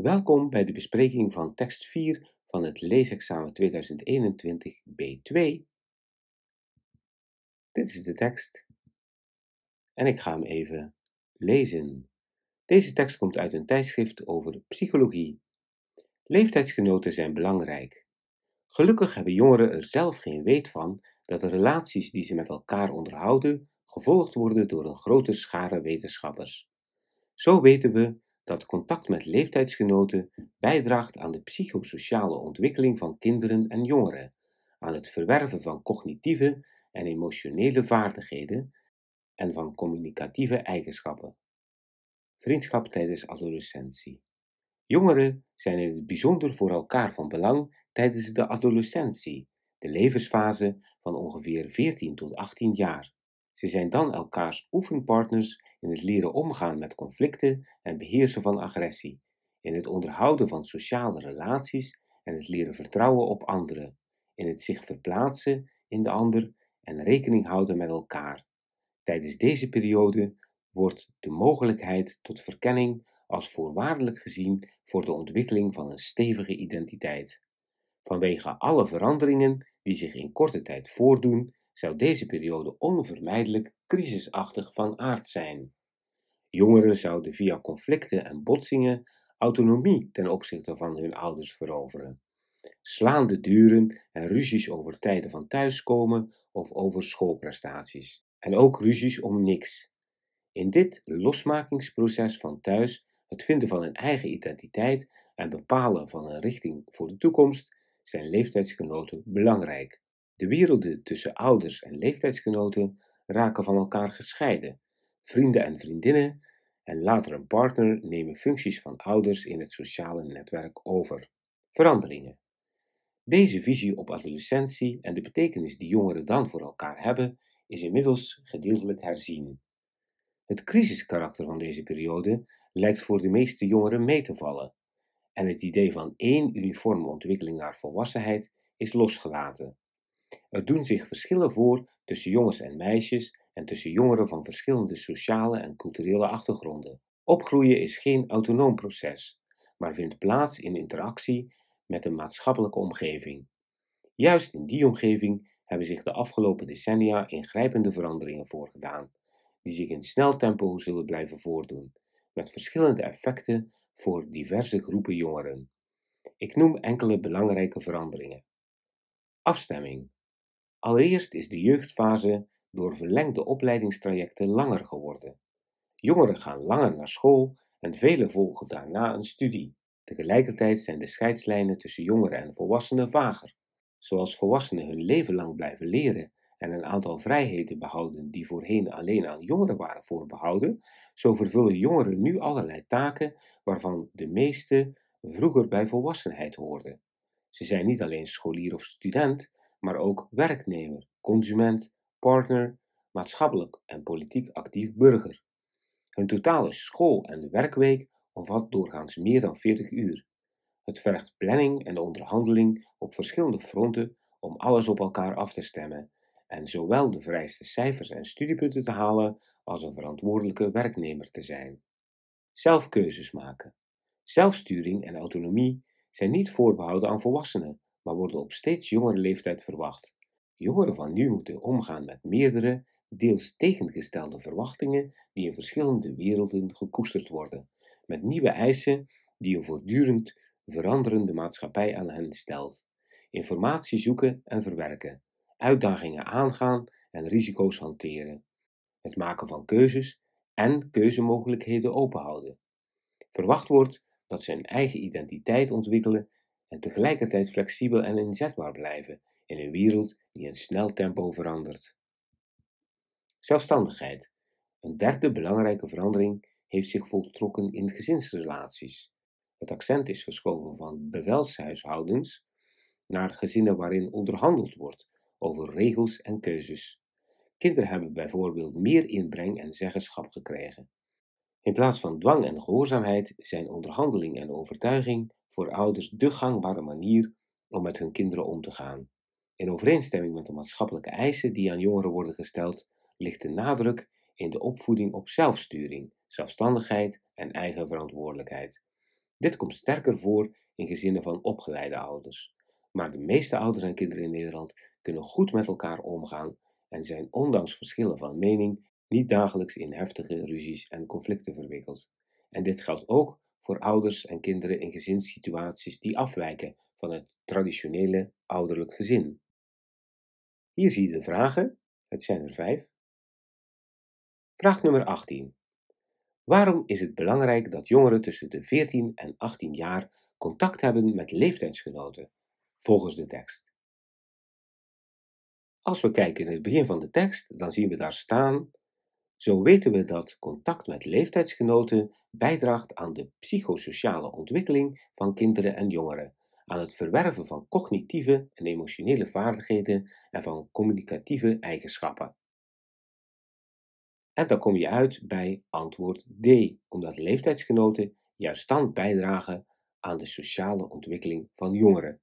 Welkom bij de bespreking van tekst 4 van het leesexamen 2021 B2. Dit is de tekst en ik ga hem even lezen. Deze tekst komt uit een tijdschrift over psychologie. Leeftijdsgenoten zijn belangrijk. Gelukkig hebben jongeren er zelf geen weet van dat de relaties die ze met elkaar onderhouden gevolgd worden door een grote schare wetenschappers. Zo weten we dat contact met leeftijdsgenoten bijdraagt aan de psychosociale ontwikkeling van kinderen en jongeren, aan het verwerven van cognitieve en emotionele vaardigheden en van communicatieve eigenschappen. Vriendschap tijdens adolescentie. Jongeren zijn in het bijzonder voor elkaar van belang tijdens de adolescentie, de levensfase van ongeveer 14 tot 18 jaar. Ze zijn dan elkaars oefenpartners in het leren omgaan met conflicten en beheersen van agressie, in het onderhouden van sociale relaties en het leren vertrouwen op anderen, in het zich verplaatsen in de ander en rekening houden met elkaar. Tijdens deze periode wordt de mogelijkheid tot verkenning als voorwaardelijk gezien voor de ontwikkeling van een stevige identiteit. Vanwege alle veranderingen die zich in korte tijd voordoen, zou deze periode onvermijdelijk crisisachtig van aard zijn. Jongeren zouden via conflicten en botsingen autonomie ten opzichte van hun ouders veroveren. Slaande duren en ruzies over tijden van thuiskomen of over schoolprestaties. En ook ruzies om niks. In dit losmakingsproces van thuis, het vinden van een eigen identiteit en bepalen van een richting voor de toekomst, zijn leeftijdsgenoten belangrijk. De werelden tussen ouders en leeftijdsgenoten raken van elkaar gescheiden. Vrienden en vriendinnen en later een partner nemen functies van ouders in het sociale netwerk over. Veranderingen. Deze visie op adolescentie en de betekenis die jongeren dan voor elkaar hebben, is inmiddels gedeeltelijk herzien. Het crisiskarakter van deze periode lijkt voor de meeste jongeren mee te vallen, en het idee van één uniforme ontwikkeling naar volwassenheid is losgelaten. Er doen zich verschillen voor tussen jongens en meisjes en tussen jongeren van verschillende sociale en culturele achtergronden. Opgroeien is geen autonoom proces, maar vindt plaats in interactie met een maatschappelijke omgeving. Juist in die omgeving hebben zich de afgelopen decennia ingrijpende veranderingen voorgedaan, die zich in snel tempo zullen blijven voordoen, met verschillende effecten voor diverse groepen jongeren. Ik noem enkele belangrijke veranderingen. Afstemming. Allereerst is de jeugdfase door verlengde opleidingstrajecten langer geworden. Jongeren gaan langer naar school en velen volgen daarna een studie. Tegelijkertijd zijn de scheidslijnen tussen jongeren en volwassenen vager. Zoals volwassenen hun leven lang blijven leren en een aantal vrijheden behouden die voorheen alleen aan jongeren waren voorbehouden, zo vervullen jongeren nu allerlei taken waarvan de meeste vroeger bij volwassenheid hoorden. Ze zijn niet alleen scholier of student, maar ook werknemer, consument, partner, maatschappelijk en politiek actief burger. Hun totale school- en werkweek omvat doorgaans meer dan 40 uur. Het vergt planning en onderhandeling op verschillende fronten om alles op elkaar af te stemmen en zowel de vereiste cijfers en studiepunten te halen als een verantwoordelijke werknemer te zijn. Zelfkeuzes maken. Zelfsturing en autonomie zijn niet voorbehouden aan volwassenen, maar worden op steeds jongere leeftijd verwacht. Jongeren van nu moeten omgaan met meerdere, deels tegengestelde verwachtingen die in verschillende werelden gekoesterd worden, met nieuwe eisen die een voortdurend veranderende maatschappij aan hen stelt. Informatie zoeken en verwerken, uitdagingen aangaan en risico's hanteren, het maken van keuzes en keuzemogelijkheden openhouden. Verwacht wordt dat ze een eigen identiteit ontwikkelen en tegelijkertijd flexibel en inzetbaar blijven in een wereld die in snel tempo verandert. Zelfstandigheid. Een derde belangrijke verandering heeft zich voltrokken in gezinsrelaties. Het accent is verschoven van bevelshuishoudens naar gezinnen waarin onderhandeld wordt over regels en keuzes. Kinderen hebben bijvoorbeeld meer inbreng en zeggenschap gekregen. In plaats van dwang en gehoorzaamheid zijn onderhandeling en overtuiging voor ouders de gangbare manier om met hun kinderen om te gaan. In overeenstemming met de maatschappelijke eisen die aan jongeren worden gesteld, ligt de nadruk in de opvoeding op zelfsturing, zelfstandigheid en eigen verantwoordelijkheid. Dit komt sterker voor in gezinnen van opgeleide ouders. Maar de meeste ouders en kinderen in Nederland kunnen goed met elkaar omgaan en zijn ondanks verschillen van mening niet dagelijks in heftige ruzies en conflicten verwikkeld. En dit geldt ook voor ouders en kinderen in gezinssituaties die afwijken van het traditionele ouderlijk gezin. Hier zie je de vragen, het zijn er vijf. Vraag nummer 18. Waarom is het belangrijk dat jongeren tussen de 14 en 18 jaar contact hebben met leeftijdsgenoten, volgens de tekst? Als we kijken in het begin van de tekst, dan zien we daar staan zo weten we dat contact met leeftijdsgenoten bijdraagt aan de psychosociale ontwikkeling van kinderen en jongeren, aan het verwerven van cognitieve en emotionele vaardigheden en van communicatieve eigenschappen. En dan kom je uit bij antwoord D, omdat leeftijdsgenoten juist dan bijdragen aan de sociale ontwikkeling van jongeren.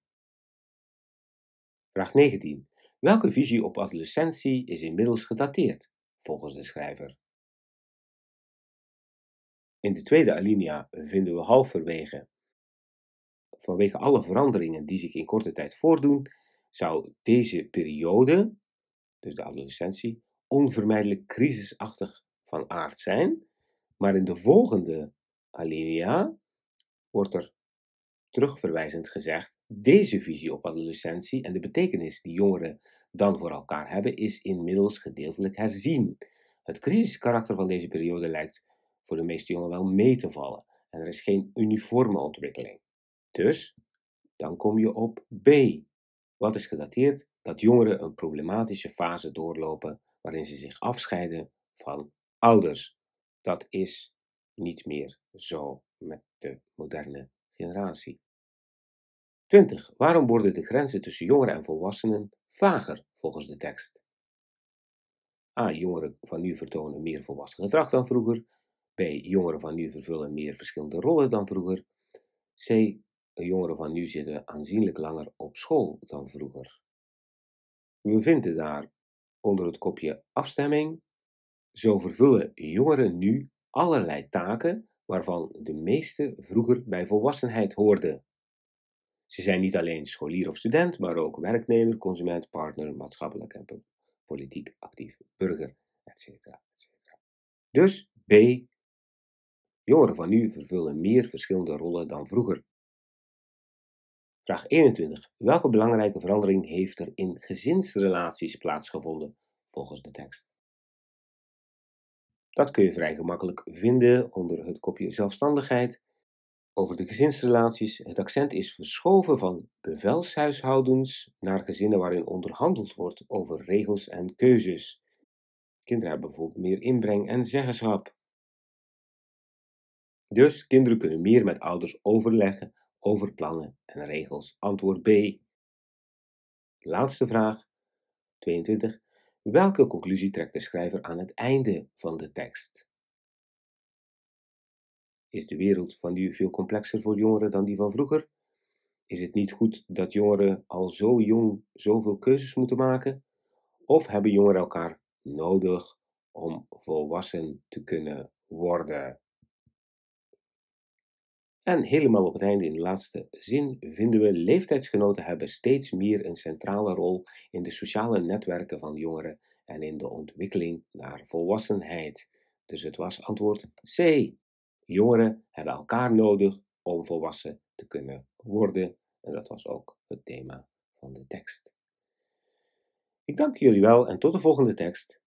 Vraag 19. Welke visie op adolescentie is inmiddels gedateerd? Volgens de schrijver. In de tweede alinea vinden we halverwege. Vanwege alle veranderingen die zich in korte tijd voordoen, zou deze periode, dus de adolescentie, onvermijdelijk crisisachtig van aard zijn. Maar in de volgende alinea wordt er terugverwijzend gezegd: deze visie op adolescentie en de betekenis die jongeren dan voor elkaar hebben, is inmiddels gedeeltelijk herzien. Het crisiskarakter van deze periode lijkt voor de meeste jongeren wel mee te vallen en er is geen uniforme ontwikkeling. Dus, dan kom je op B. Wat is gedateerd? Dat jongeren een problematische fase doorlopen waarin ze zich afscheiden van ouders. Dat is niet meer zo met de moderne generatie. 20. Waarom worden de grenzen tussen jongeren en volwassenen vager volgens de tekst? A. Jongeren van nu vertonen meer volwassen gedrag dan vroeger. B. Jongeren van nu vervullen meer verschillende rollen dan vroeger. C. Jongeren van nu zitten aanzienlijk langer op school dan vroeger. We vinden daar onder het kopje afstemming. Zo vervullen jongeren nu allerlei taken waarvan de meeste vroeger bij volwassenheid hoorden. Ze zijn niet alleen scholier of student, maar ook werknemer, consument, partner, maatschappelijk en politiek actief burger, etc. Dus B. Jongeren van nu vervullen meer verschillende rollen dan vroeger. Vraag 21. Welke belangrijke verandering heeft er in gezinsrelaties plaatsgevonden volgens de tekst? Dat kun je vrij gemakkelijk vinden onder het kopje zelfstandigheid over de gezinsrelaties. Het accent is verschoven van bevelshuishoudens naar gezinnen waarin onderhandeld wordt over regels en keuzes. Kinderen hebben bijvoorbeeld meer inbreng en zeggenschap. Dus kinderen kunnen meer met ouders overleggen over plannen en regels. Antwoord B. Laatste vraag, 22. Welke conclusie trekt de schrijver aan het einde van de tekst? Is de wereld van nu veel complexer voor jongeren dan die van vroeger? Is het niet goed dat jongeren al zo jong zoveel keuzes moeten maken? Of hebben jongeren elkaar nodig om volwassen te kunnen worden? En helemaal op het einde in de laatste zin vinden we leeftijdsgenoten hebben steeds meer een centrale rol in de sociale netwerken van jongeren en in de ontwikkeling naar volwassenheid. Dus het was antwoord C. Jongeren hebben elkaar nodig om volwassen te kunnen worden. En dat was ook het thema van de tekst. Ik dank jullie wel en tot de volgende tekst.